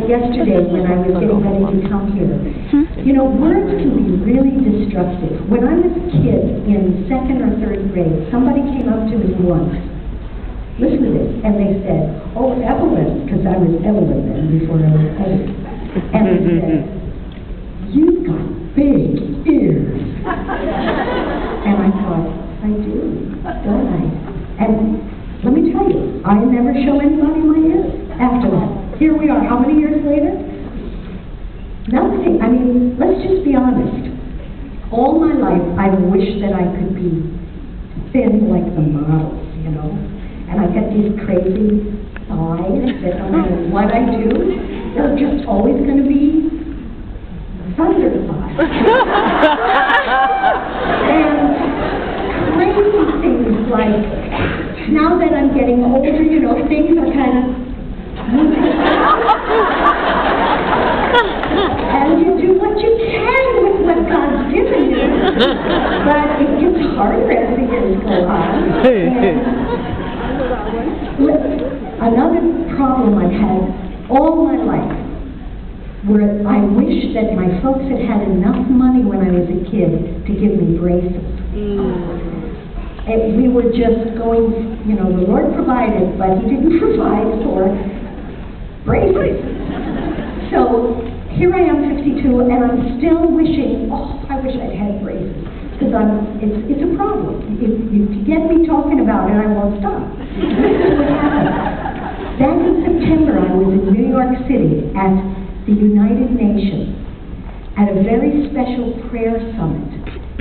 it yesterday when I was getting ready to come here. Hmm? You know, words can be really destructive. When I was a kid in second or third grade, somebody came up to me once, listen to this, and they said, oh, Evelyn, because I was Evelyn then before I was Evelyn. And they said, you've got big ears. And I thought, I do, don't I? And let me tell you, I never show anybody my ears after. Here we are, how many years later? Nothing. I mean, let's just be honest. All my life, I wish that I could be thin like the models, you know? And I get these crazy thighs that no matter what I do, they're just always going to be thunder thighs. and crazy things like, now that I'm getting older, you know, things are kind of and you do what you can with what God's given you. But it gets harder as the years go on. Another problem I've had all my life, where I wish that my folks had had enough money when I was a kid to give me braces. Mm. And we were just going, you know, the Lord provided, but He didn't provide for braces. So here I am, 52, and I'm still wishing, oh, I wish I'd had braces. Because I'm, it's, it's a problem. If, if you get me talking about it, I won't stop. Back in September, I was in New York City at the United Nations at a very special prayer summit.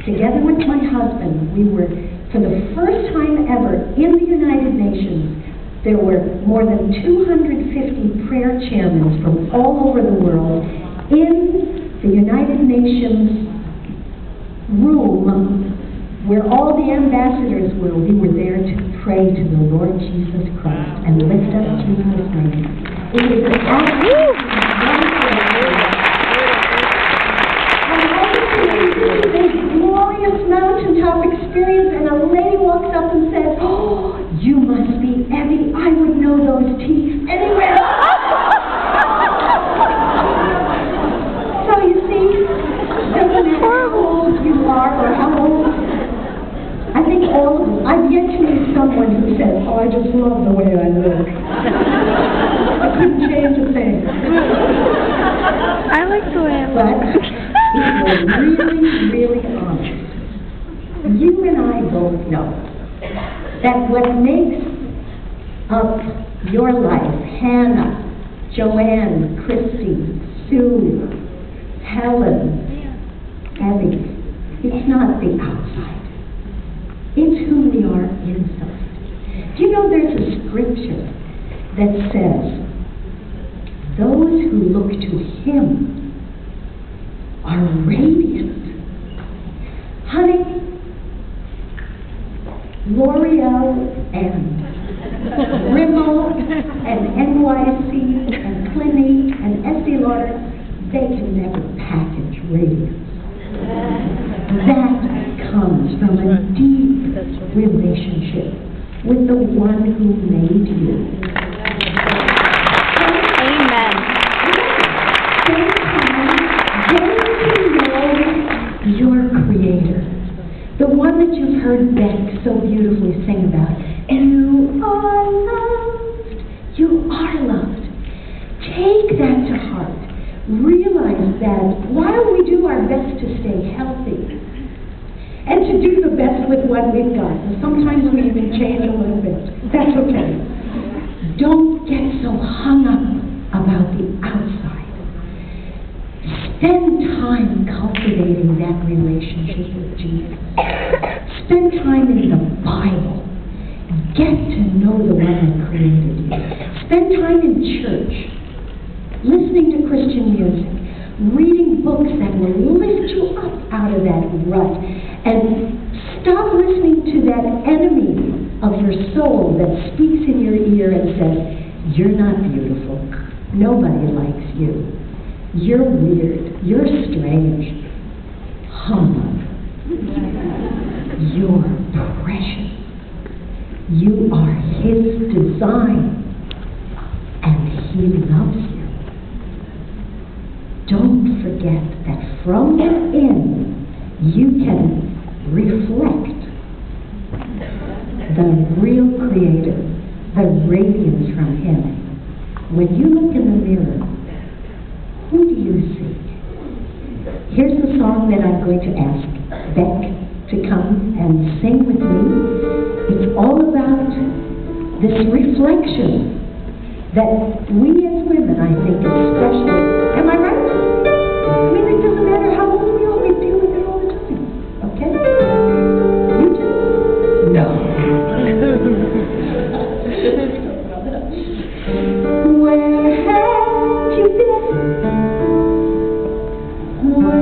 Together with my husband, we were, for the first time ever in the United Nations, there were more than 250 prayer chairmen from all over the world in the United Nations room where all the ambassadors were. We were there to pray to the Lord Jesus Christ and lift up Jesus' name. It an absolutely wonderful this glorious mountaintop experience, and a lady walks up and says, Oh, you must be Evie. I would know those teeth anywhere. so you see, doesn't matter how old you are or how old. I think all of us, I've yet to meet someone who says, Oh, I just love the way I look. I couldn't change a thing. I like the way I look. we're really, really honest, you and I both know that what makes up your life, Hannah, Joanne, Christy, Sue, Helen, Abby, it's not the outside. It's who we are inside. You know there's a scripture that says, those who look to Him are radiant. Honey, L'Oreal and Rimmel and NYC and Clinique and Estee Lauder, they can never package radiance. That comes from a deep relationship with the one who made you. Amen. Spend time to know your Creator, the one that you've heard Beck so beautifully sing about. And you are loved. You are loved. Take that to heart. Realize that while we do our best to stay healthy, and to do the best with what we've got, and sometimes we even change a little bit, that's okay. Don't get so hung up about the outside. Spend time cultivating that relationship with Jesus. Spend time in the Bible. Get to know the one who created you. Spend time in church, listening to Christian music, reading books that will lift you up out of that rut, and stop listening to that enemy of your soul that speaks in your ear and says, You're not beautiful. Nobody likes you. You're weird. You're strange. Humbug. You're precious. You are His design, and He loves you. Don't forget that from within you can reflect the real creator, the radiance from him. When you look in the mirror, who do you see? Here's the song that I'm going to ask Beck to come and sing with me. It's all about this reflection that we as women, I think especially, am I right? I mean, it doesn't matter Who